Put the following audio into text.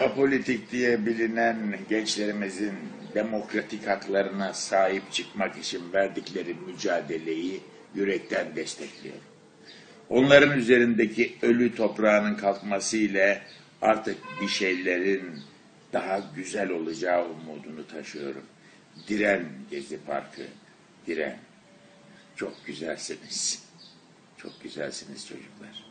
apolitik diye bilinen gençlerimizin demokratik haklarına sahip çıkmak için verdikleri mücadeleyi yürekten destekliyorum. Onların üzerindeki ölü toprağının kalkması ile artık bir şeylerin daha güzel olacağı umudunu taşıyorum. Diren Gezi Parkı, diren. Çok güzelsiniz. Çok güzelsiniz çocuklar.